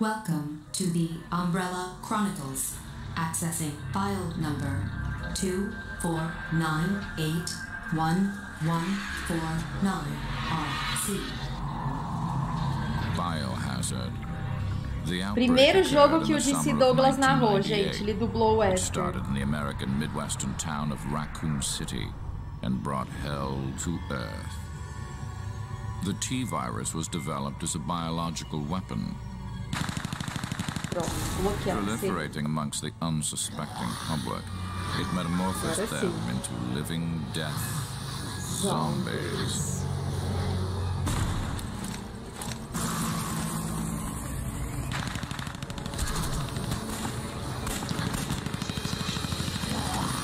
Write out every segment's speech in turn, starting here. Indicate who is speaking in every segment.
Speaker 1: Welcome to the Umbrella Chronicles. Accessing file number 249811149RC.
Speaker 2: Biohazard. The outbreak
Speaker 3: Primeiro
Speaker 2: occurred
Speaker 3: jogo
Speaker 2: in
Speaker 3: que o
Speaker 2: the
Speaker 3: DC
Speaker 2: summer of
Speaker 3: Douglas narrou,
Speaker 2: 1998.
Speaker 3: gente. Ele dublou o
Speaker 2: It
Speaker 3: Wesker.
Speaker 2: started in the American Midwestern town of Raccoon City and brought hell to Earth. The T virus was developed as a biological weapon,
Speaker 3: Pronto, bloqueando. Sim.
Speaker 2: Proliferating amongst the unsuspecting public. It metamorphosed them into living death zombies.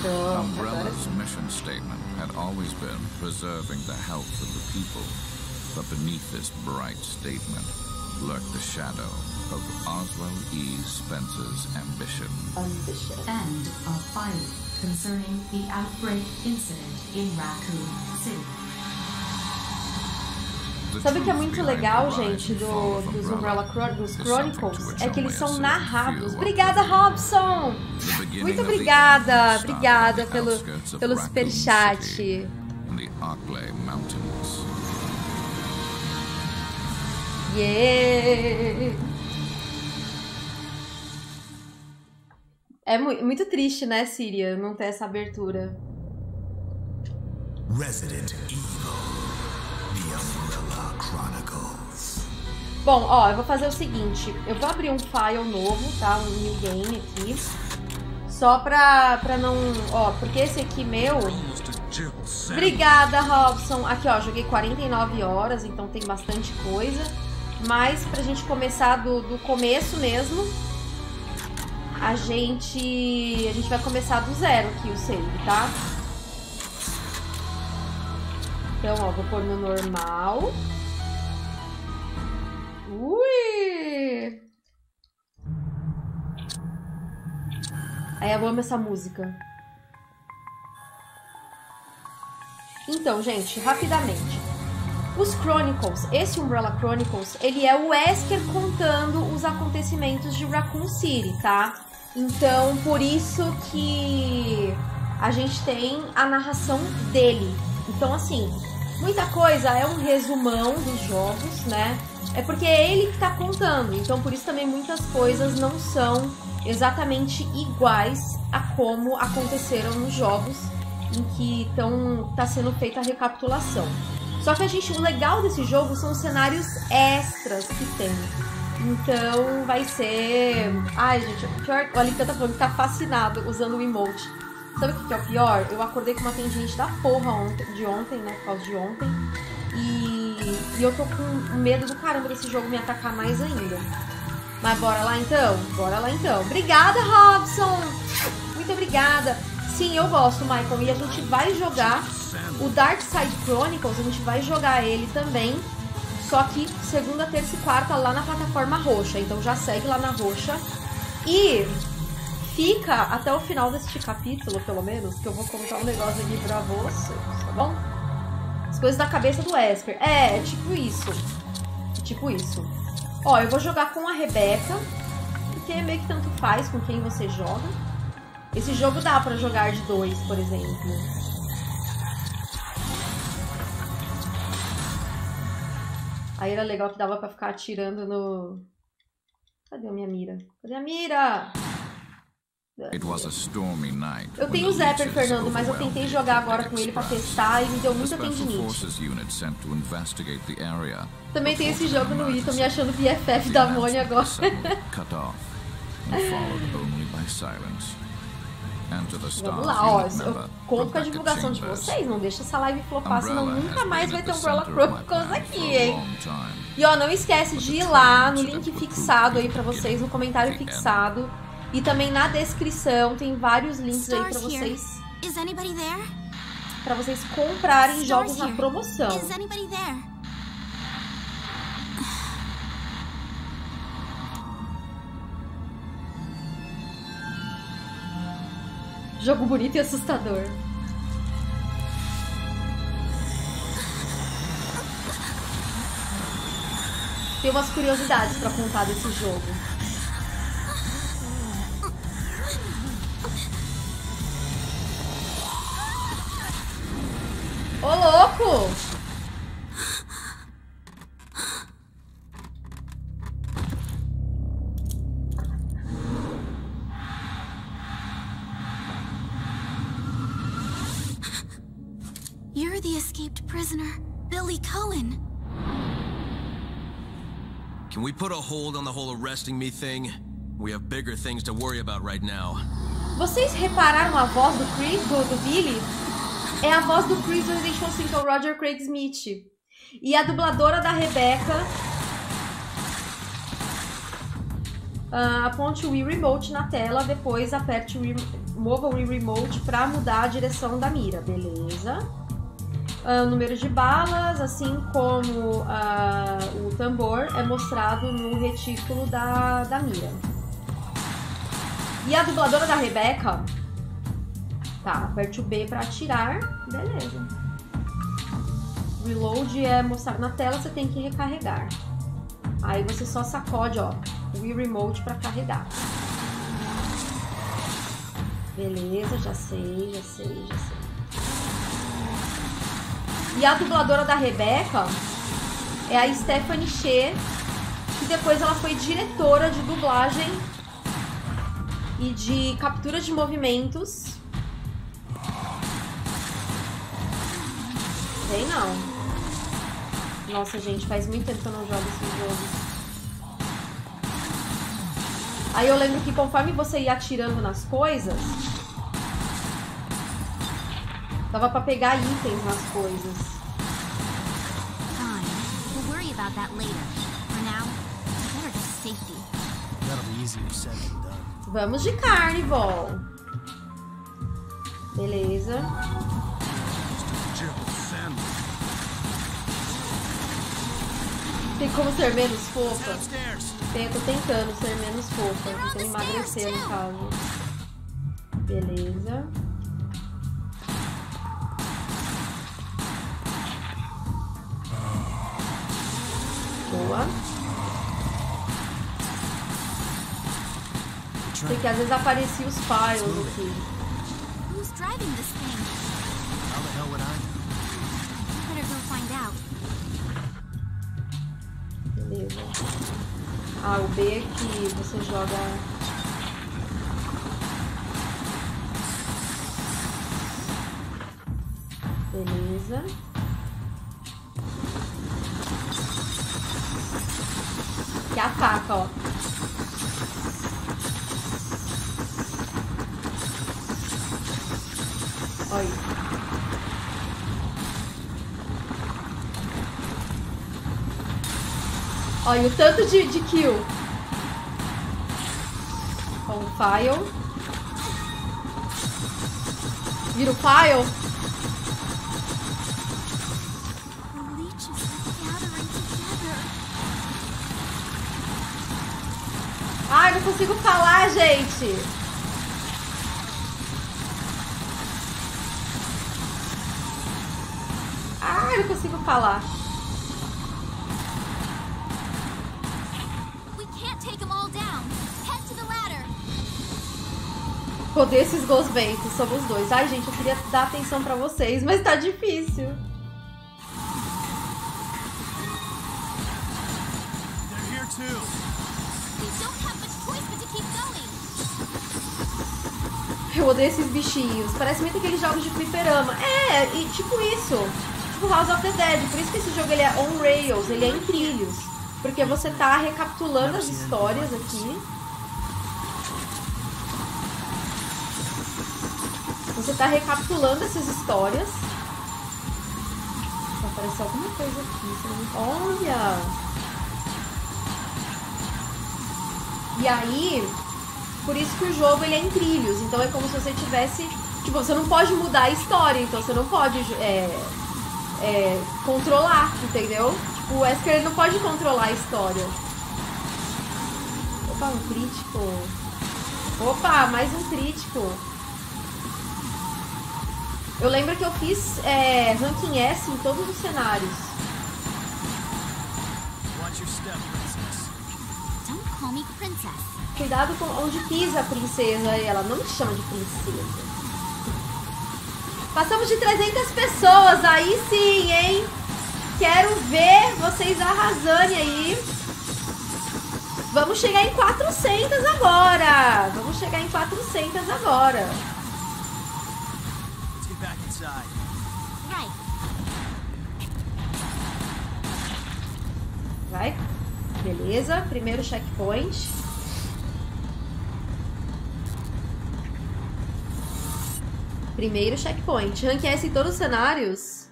Speaker 2: Umbrella's mission statement had always been preserving the health of the people. But beneath this bright statement lurked the shadow of Oswell E. Spencer's ambition.
Speaker 3: Ambition.
Speaker 1: End of file concerning the outbreak incident in Raccoon City.
Speaker 3: Sabe o que é muito legal, gente,
Speaker 2: and
Speaker 3: do, dos
Speaker 2: Umbrella
Speaker 3: dos Chronicles? É que eles
Speaker 2: a
Speaker 3: são narrados. Obrigada, Robson! Muito obrigada, obrigada pelo, pelo superchat. Yeah! É mu- muito triste, né, Síria, não ter essa abertura.
Speaker 4: Resident Evil. The Umbrella Chronicles.
Speaker 3: Bom, ó, eu vou fazer o seguinte. Eu vou abrir um file novo, tá? Um new game aqui. Só pra, pra não... Ó, porque esse aqui meu... Obrigada, Robson. Aqui, ó, joguei 49 horas, então tem bastante coisa. Mas pra gente começar do, do começo mesmo, a gente, a gente vai começar do zero aqui o save, tá? Então, ó, vou pôr no normal. Ui! Aí eu amo essa música. Então, gente, rapidamente. Os Chronicles, esse Umbrella Chronicles, ele é o Wesker contando os acontecimentos de Raccoon City, tá? Então, por isso que a gente tem a narração dele. Então, assim, muita coisa é um resumão dos jogos, né? É porque é ele que tá contando. Então, por isso também muitas coisas não são exatamente iguais a como aconteceram nos jogos em que tão, tá sendo feita a recapitulação. Só que a gente, o legal desse jogo são os cenários extras que tem. Então vai ser. Ai, gente, o pior. O Alita tá falando que tá fascinado usando o emote. Sabe o que é o pior? Eu acordei com uma tangente da porra ontem, de ontem, né? Por causa de ontem. E, e eu tô com medo do caramba desse jogo me atacar mais ainda. Mas bora lá então? Bora lá então. Obrigada, Robson! Muito obrigada. Sim, eu gosto, Michael. E a gente vai jogar o Dark Side Chronicles, a gente vai jogar ele também. Só que segunda, terça e quarta lá na plataforma roxa. Então já segue lá na roxa. E fica até o final deste capítulo, pelo menos, que eu vou contar um negócio aqui pra vocês, tá bom? As coisas da cabeça do Esper. É, é tipo isso. É tipo isso. Ó, eu vou jogar com a Rebeca, porque meio que tanto faz com quem você joga. Esse jogo dá pra jogar de dois, por exemplo. Aí era legal que dava pra ficar atirando no. Cadê a minha mira? Cadê a mira?
Speaker 2: It was a stormy night.
Speaker 3: Eu tenho o Zapper, Fernando, mas eu tentei jogar agora com ele pra testar e me deu muita
Speaker 2: Special
Speaker 3: tendinite.
Speaker 2: Forces unit sent to investigate the area.
Speaker 3: Também tem esse jogo no Wii, tô me achando BFF da Mônia agora. Vamos lá, ó. Conto com a divulgação de vocês. Não deixa essa live flopar, senão nunca mais vai ter Umbrella Chronicles aqui, hein? E ó, não esquece de ir lá no link fixado aí pra vocês, no comentário fixado. E também na descrição tem vários links aí
Speaker 5: here.
Speaker 3: vocês,
Speaker 5: Is anybody there?
Speaker 3: pra vocês comprarem jogos na promoção. Jogo bonito e assustador. Tem umas curiosidades pra contar desse jogo. Ô, louco!
Speaker 5: The escaped prisoner, Billy Cohen.
Speaker 6: Can we put a hold on the whole arresting me thing? We have bigger things to worry about right now.
Speaker 3: Vocês repararam a voz do Chris, do, do Billy? É a voz do Chris do Resident Evil 5, o Roger Craig Smith. E a dubladora da Rebecca. Ah, aponte o Wii Remote na tela, depois aperte o Wii, mova o Wii Remote para mudar a direção da mira, beleza? Ah, o número de balas, assim como ah, o tambor, é mostrado no retículo da, da mira. E a dubladora da Rebecca. Tá, aperte o B pra atirar. Beleza. Reload é mostrar na tela, você tem que recarregar. Aí você só sacode, ó, o Wii Remote pra carregar. Beleza, já sei, já sei, já sei. E a dubladora da Rebecca é a Stephanie Shea, que depois ela foi diretora de dublagem e de captura de movimentos. Sei não. Nossa, gente, faz muito tempo que eu não jogo esse jogo. Aí eu lembro que conforme você ia atirando nas coisas, dava pra pegar itens nas coisas.
Speaker 5: Fine. We'll worry about that later. For now, better just safety.
Speaker 7: That'll be easier said than done.
Speaker 3: Vamos de carnival. Beleza. Tem como ser menos fofa? Tem, eu tô tentando ser menos fofa. Tentando emagrecer, no caso. Beleza. Boa. Sei que às vezes apareciam os files aqui.
Speaker 5: Who's driving this thing?
Speaker 7: How the hell would I know?
Speaker 5: Better go find out.
Speaker 3: Beleza. Ah, o B é que você joga. Beleza. Que ataca, ó. Olha. Olha o tanto de, de kill. Com o file. Vira o file. Não consigo falar, gente. Ai, não consigo falar. Poder esses gosventos, somos dois. Ai, gente, eu queria dar atenção pra vocês, mas tá difícil. Eu odeio esses bichinhos. Parece muito aqueles jogos de fliperama. É, e tipo isso. Tipo House of the Dead. Por isso que esse jogo ele é on rails, ele é em trilhos. Porque você tá recapitulando as histórias aqui. Você tá recapitulando essas histórias. Vai aparecer alguma coisa aqui. Olha! E aí, por isso que o jogo ele é em trilhos. Então é como se você tivesse. Tipo, você não pode mudar a história, então você não pode é, é, controlar, entendeu? Tipo, o Wesker ele não pode controlar a história. Opa, um crítico. Opa, mais um crítico. Eu lembro que eu fiz é, ranking S em todos os cenários.
Speaker 7: Watch your step,
Speaker 3: Cuidado com onde pisa a princesa. Ela não me chama de princesa. Passamos de 300 pessoas. Aí sim, hein? Quero ver vocês arrasando aí. Vamos chegar em 400 agora. Vamos chegar em 400 agora. Beleza. Primeiro checkpoint. Primeiro checkpoint. Rank S em todos os cenários?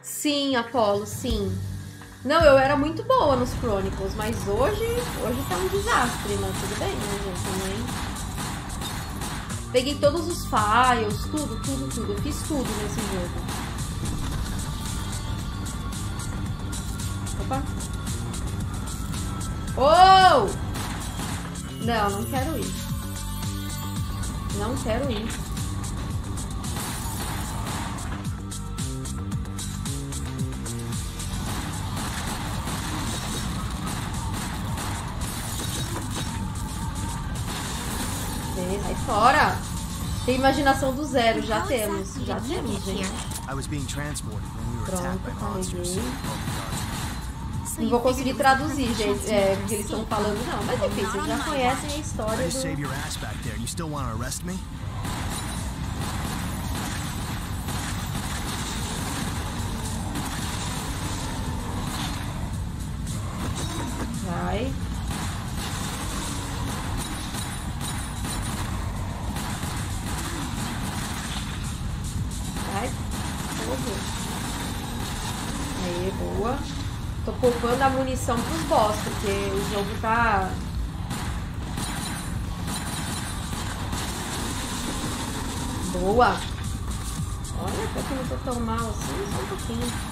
Speaker 3: Sim, Apollo, sim. Não, eu era muito boa nos Chronicles, mas hoje, hoje tá um desastre, mas tudo bem, né, gente? Também. Peguei todos os files, tudo, tudo, tudo. Fiz tudo nesse jogo. Oh! Não, não quero ir. Não quero ir. Vem, Sai fora! Tem imaginação do zero, já temos. Já temos, gente. Pronto, carreguei. Não
Speaker 5: you
Speaker 3: vou conseguir traduzir, gente, é, o que eles estão
Speaker 5: to
Speaker 3: falando, não. Mas enfim, vocês já conhecem a história do...
Speaker 7: your
Speaker 3: poupando a munição pros boss, porque o jogo tá... Boa. Olha, até que não tô tão mal assim, só um pouquinho.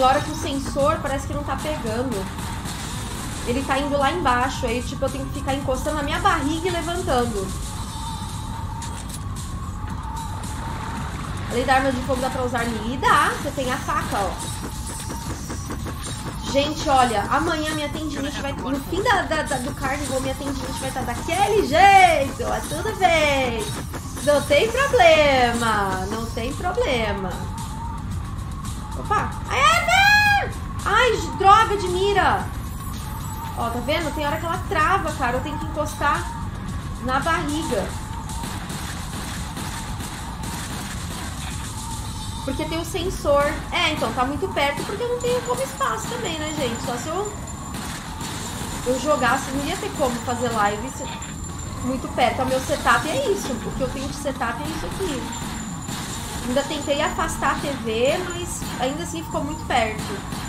Speaker 3: Tem hora que o sensor parece que não tá pegando. Ele tá indo lá embaixo, aí tipo eu tenho que ficar encostando na minha barriga e levantando. Além da arma de fogo dá pra usar melee? Dá, você tem a faca, ó. Gente, olha, amanhã minha tendinite vai... No fim da, da- da- do carnival, minha tendinite vai estar daquele jeito, mas tudo bem. Não tem problema, não tem problema. Opa! Ai, Ó, tá vendo? Tem hora que ela trava, cara. Eu tenho que encostar na barriga. Porque tem o sensor. É, então, tá muito perto porque eu não tenho como espaço também, né, gente? Só se eu, eu jogasse, não ia ter como fazer live se- muito perto. O meu setup é isso. O que eu tenho de setup é isso aqui. Ainda tentei afastar a TV, mas ainda assim ficou muito perto.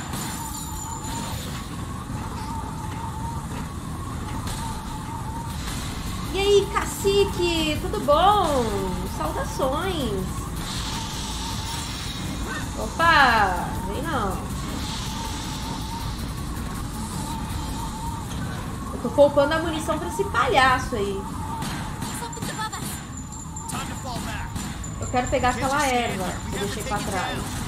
Speaker 3: Aí, cacique, tudo bom? Saudações! Opa, vem não. Eu tô poupando a munição pra esse palhaço aí. Eu quero pegar aquela erva que eu deixei pra trás.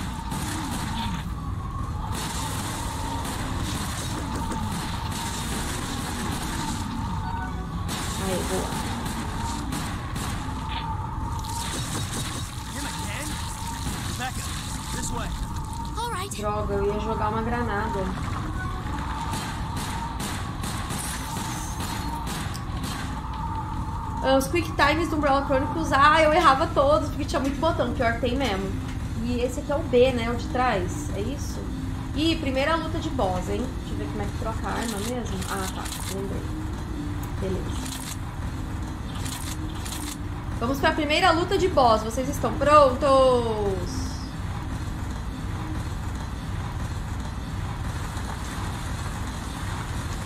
Speaker 5: Right.
Speaker 3: Droga, eu ia jogar uma granada. Ah, Os Quick Times do Umbrella Chronicles, ah, eu errava todos, porque tinha muito botão, pior que tem mesmo. E esse aqui é o B, né, o de trás, é isso? Ih, primeira luta de boss, hein? Deixa eu ver como é que troca a arma mesmo. Ah, tá, lembrei. Beleza. Vamos pra primeira luta de boss, vocês estão prontos?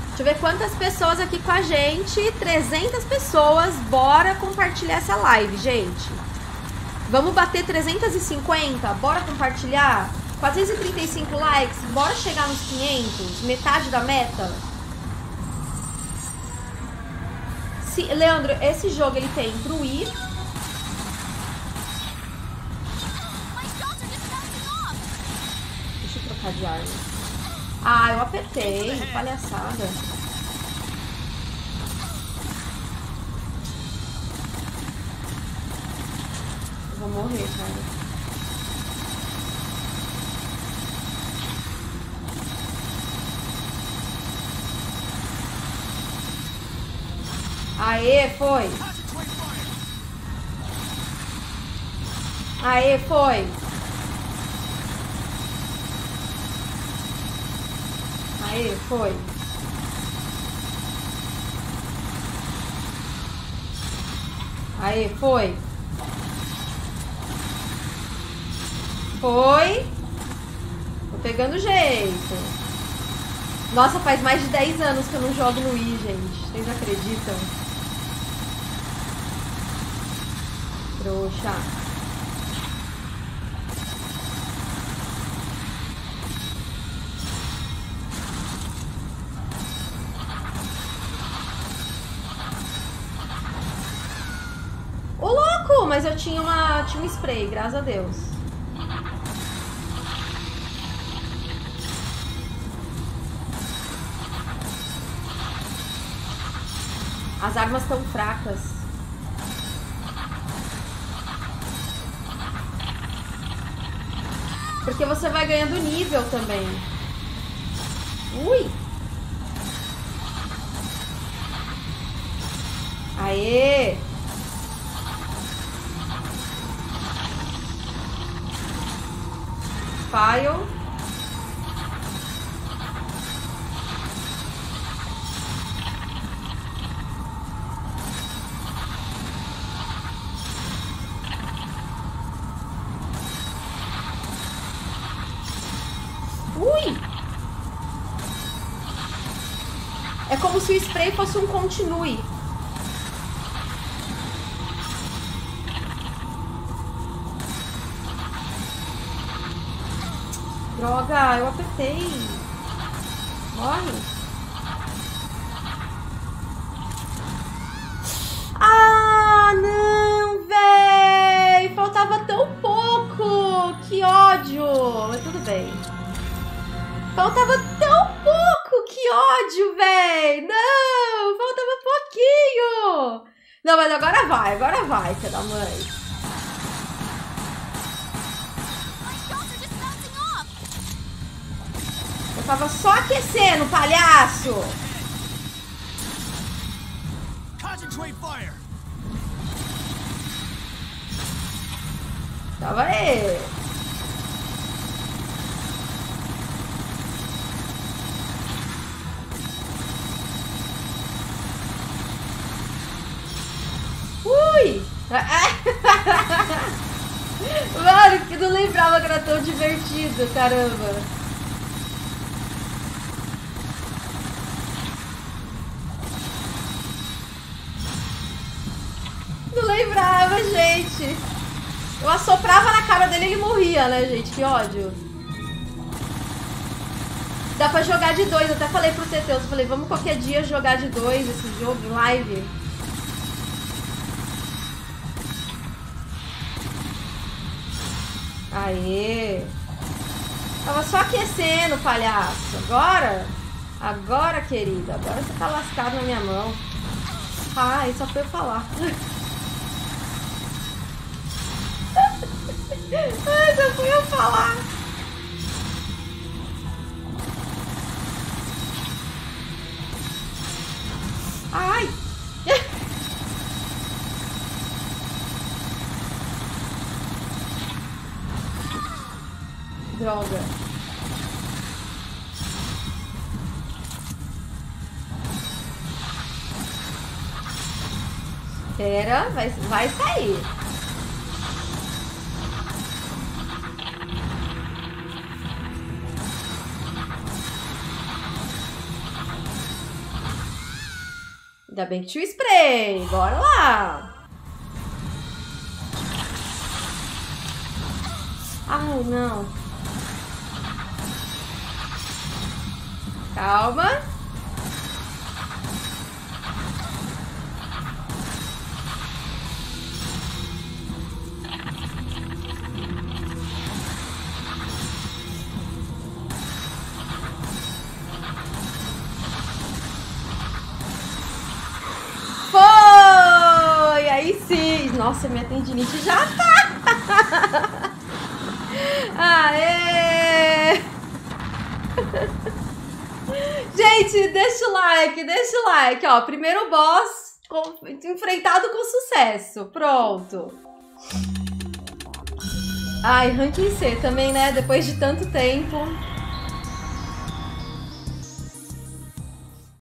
Speaker 3: Deixa eu ver quantas pessoas aqui com a gente. 300 pessoas. Bora compartilhar essa live, gente. Vamos bater 350? Bora compartilhar? 435 likes, bora chegar nos 500, metade da meta. Leandro, esse jogo ele tem pro Wii. Trocar de arma. Ah, eu apertei, palhaçada. Eu vou morrer, cara. Aê, foi. Aê, foi. Aê, foi. Aê, foi. Foi. Tô pegando jeito. Nossa, faz mais de 10 anos que eu não jogo no Wii, gente. Vocês acreditam? Trouxa. Mas eu tinha uma tinha um spray, graças a Deus. As armas estão fracas. Porque você vai ganhando nível também. Ui! Aê! File. Ui! É como se o spray fosse um continue. Droga, eu apertei. Morre. Ah, não, véi! Faltava tão pouco! Que ódio! Mas tudo bem. Faltava tão pouco! Que ódio, véi! Não! Faltava pouquinho! Não, mas agora vai, agora vai, filha da mãe. Tava só aquecendo, palhaço!
Speaker 4: Concentrate fire!
Speaker 3: Tava aí. Ui! Mano, que não lembrava que era tão divertido, caramba. Não lembrava, gente. Eu assoprava na cara dele e ele morria, né, gente? Que ódio. Dá pra jogar de dois. Eu até falei pro Teteus, eu falei, vamos qualquer dia jogar de dois esse jogo em live. Aê! Tava só aquecendo, palhaço. Agora? Agora, querida. Agora você tá lascado na minha mão. Ai, só foi eu falar. Ai, só fui eu falar. Ai! Droga. Pera, vai, vai sair. Ainda bem que spray. Bora lá. Ai, não. Calma. Nossa, minha tendinite já tá! Aê! Gente, deixa o like, deixa o like, ó. Primeiro boss com- enfrentado com sucesso. Pronto. Ai, ranking C também, né? Depois de tanto tempo.